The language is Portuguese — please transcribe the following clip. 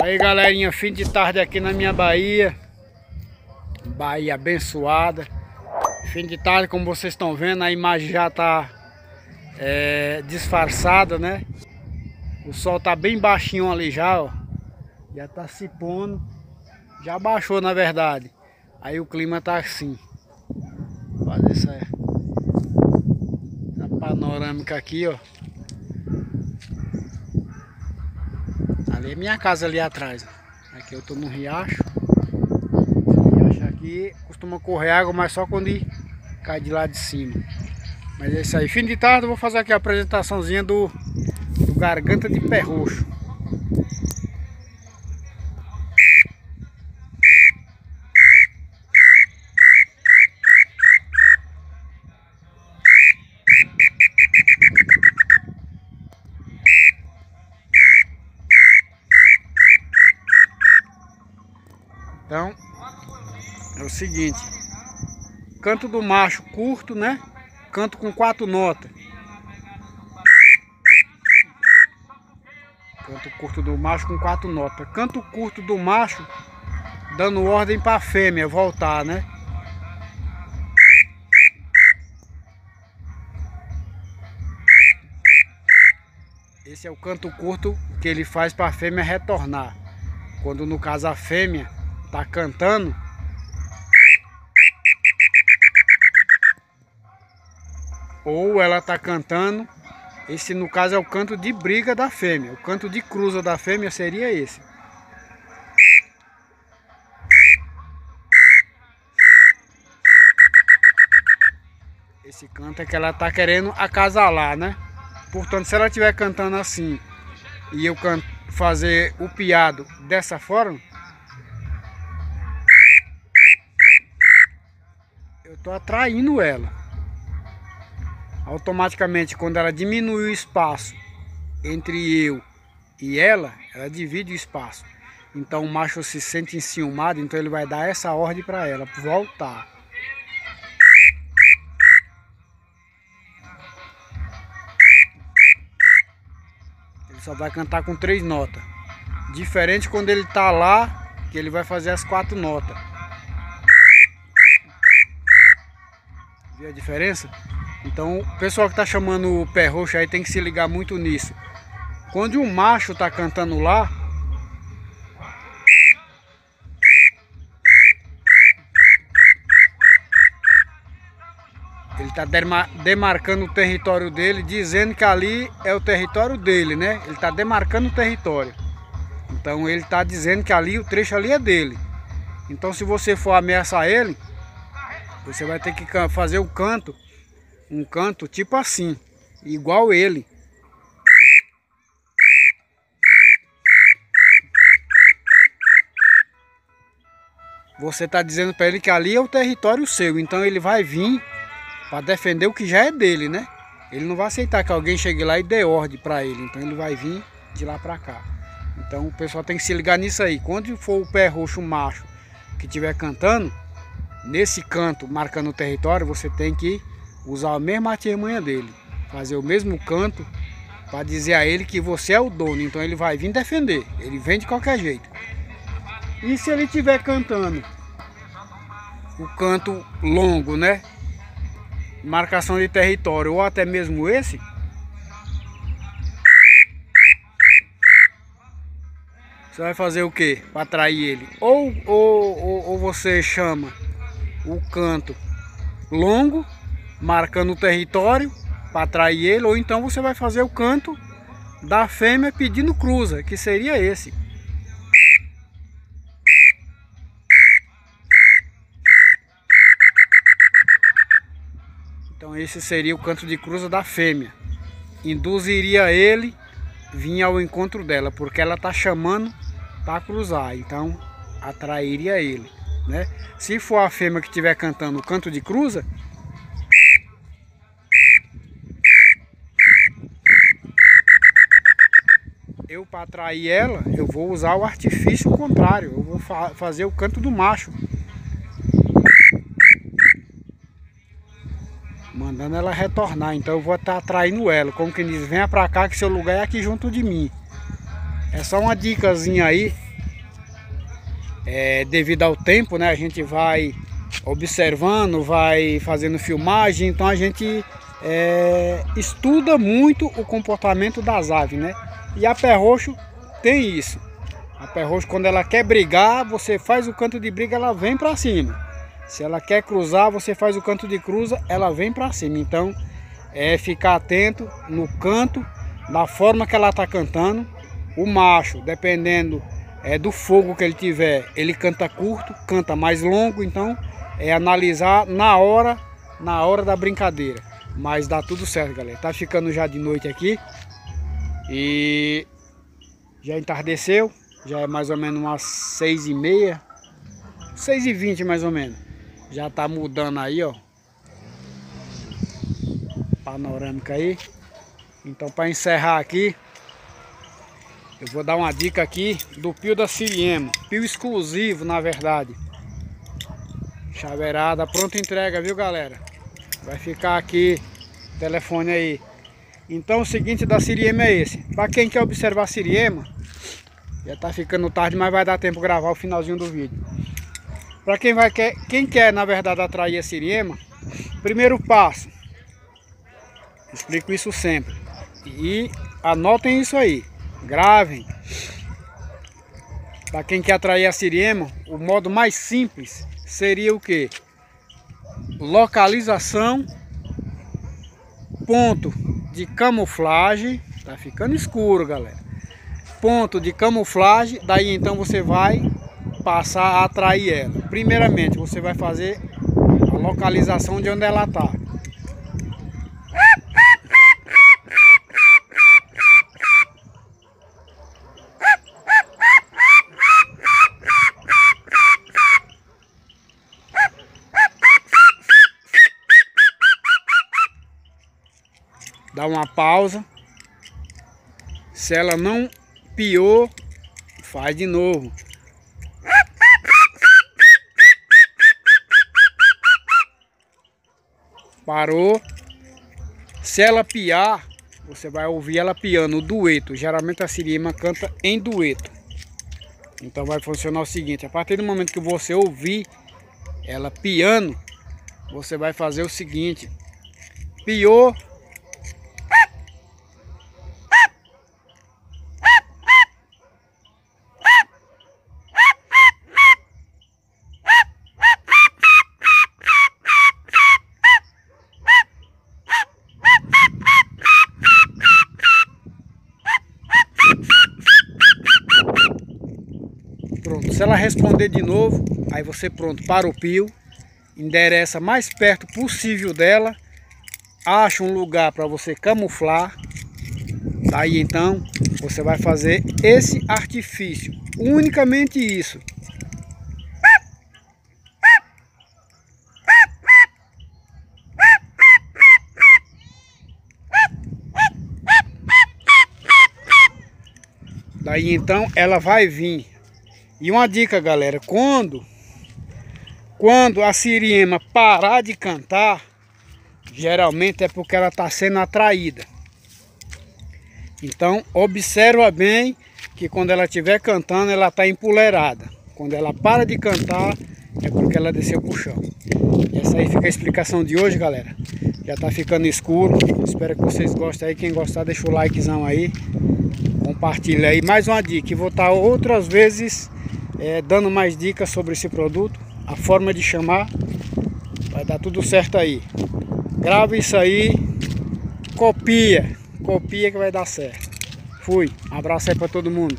Aí galerinha, fim de tarde aqui na minha Bahia. Bahia abençoada. Fim de tarde, como vocês estão vendo, a imagem já está é, disfarçada, né? O sol tá bem baixinho ali já, ó. Já tá se pondo. Já baixou na verdade. Aí o clima tá assim. Fazer essa, essa panorâmica aqui, ó Ali é minha casa ali atrás. Aqui eu tô no riacho. O riacho aqui costuma correr água, mas só quando cai de lá de cima. Mas é isso aí. Fim de tarde eu vou fazer aqui a apresentaçãozinha do, do garganta de pé Então, é o seguinte. Canto do macho curto, né? Canto com quatro notas. Canto curto do macho com quatro notas. Canto curto do macho dando ordem para a fêmea voltar, né? Esse é o canto curto que ele faz para a fêmea retornar. Quando no caso a fêmea tá cantando. Ou ela tá cantando. Esse no caso é o canto de briga da fêmea. O canto de cruza da fêmea seria esse. Esse canto é que ela tá querendo acasalar, né? Portanto, se ela estiver cantando assim e eu fazer o piado dessa forma, Estou atraindo ela. Automaticamente, quando ela diminui o espaço entre eu e ela, ela divide o espaço. Então o macho se sente enciumado, então ele vai dar essa ordem para ela, voltar. Ele só vai cantar com três notas. Diferente quando ele tá lá, que ele vai fazer as quatro notas. Viu a diferença? Então, o pessoal que está chamando o pé roxo aí tem que se ligar muito nisso. Quando um macho está cantando lá, ele está demarcando o território dele, dizendo que ali é o território dele, né? Ele está demarcando o território. Então ele está dizendo que ali, o trecho ali é dele. Então se você for ameaçar ele, você vai ter que fazer o canto, um canto tipo assim, igual ele. Você está dizendo para ele que ali é o território seu, então ele vai vir para defender o que já é dele, né? Ele não vai aceitar que alguém chegue lá e dê ordem para ele, então ele vai vir de lá para cá. Então o pessoal tem que se ligar nisso aí. Quando for o pé roxo macho que estiver cantando, nesse canto, marcando o território, você tem que usar a mesma artimanha dele. Fazer o mesmo canto para dizer a ele que você é o dono. Então ele vai vir defender. Ele vem de qualquer jeito. E se ele estiver cantando o canto longo, né? Marcação de território ou até mesmo esse, Você vai fazer o que para atrair ele? Ou, ou, ou, ou, você chama o canto longo, marcando o território para atrair ele, ou então você vai fazer o canto da fêmea pedindo cruza, que seria esse. Então esse seria o canto de cruza da fêmea. Induziria ele vir ao encontro dela, porque ela está chamando para cruzar. Então atrairia ele né? Se for a fêmea que estiver cantando o canto de cruza, eu para atrair ela, eu vou usar o artifício contrário, eu vou fa fazer o canto do macho. Mandando ela retornar, então eu vou estar tá atraindo ela, como quem diz, venha para cá que seu lugar é aqui junto de mim. É só uma dicasinha aí é, devido ao tempo, né? A gente vai observando, vai fazendo filmagem, então a gente é, estuda muito o comportamento das aves, né? E a pé roxo tem isso. A pé roxo, quando ela quer brigar, você faz o canto de briga, ela vem para cima. Se ela quer cruzar, você faz o canto de cruza, ela vem para cima. Então, é ficar atento no canto, da forma que ela está cantando. O macho, dependendo é, do fogo que ele tiver, ele canta curto, canta mais longo. Então, é analisar na hora, na hora da brincadeira. Mas dá tudo certo, galera. Tá ficando já de noite aqui. E já entardeceu. Já é mais ou menos umas seis e meia. Seis e vinte mais ou menos. Já tá mudando aí, ó. Panorâmica aí. Então para encerrar aqui. Eu vou dar uma dica aqui do pio da Siriema. Pio exclusivo, na verdade. Chaveirada, pronta entrega, viu galera? Vai ficar aqui, telefone aí. Então o seguinte da Siriema é esse. Para quem quer observar a Siriema, já tá ficando tarde, mas vai dar tempo gravar o finalzinho do vídeo. Para quem vai quer, quem quer na verdade atrair a Siriema, primeiro passo. Explico isso sempre. E anotem isso aí. Gravem. Para quem quer atrair a Siriema, o modo mais simples seria o que? Localização, ponto de camuflagem, tá ficando escuro galera, ponto de camuflagem, daí então você vai passar a atrair ela. Primeiramente você vai fazer a localização de onde ela está. Dá uma pausa. Se ela não piou, faz de novo. Parou. Se ela piar, você vai ouvir ela piando dueto. Geralmente a sirima canta em dueto. Então vai funcionar o seguinte, a partir do momento que você ouvir ela piando, você vai fazer o seguinte. Piou, Se ela responder de novo, aí você pronto para o pio, endereça mais perto possível dela, acha um lugar para você camuflar, aí então você vai fazer esse artifício, unicamente isso. Daí então ela vai vir e uma dica, galera, quando quando a siriema parar de cantar, geralmente é porque ela está sendo atraída. Então, observa bem que quando ela estiver cantando, ela está empoleirada. Quando ela para de cantar, é porque ela desceu para o chão. Essa aí fica a explicação de hoje, galera. Já está ficando escuro. Espero que vocês gostem aí. Quem gostar, deixa o likezão aí. Compartilha aí. Mais uma dica. Vou estar outras vezes é, dando mais dicas sobre esse produto, a forma de chamar, vai dar tudo certo aí. Grava isso aí, copia, copia que vai dar certo. Fui, um abraço aí para todo mundo.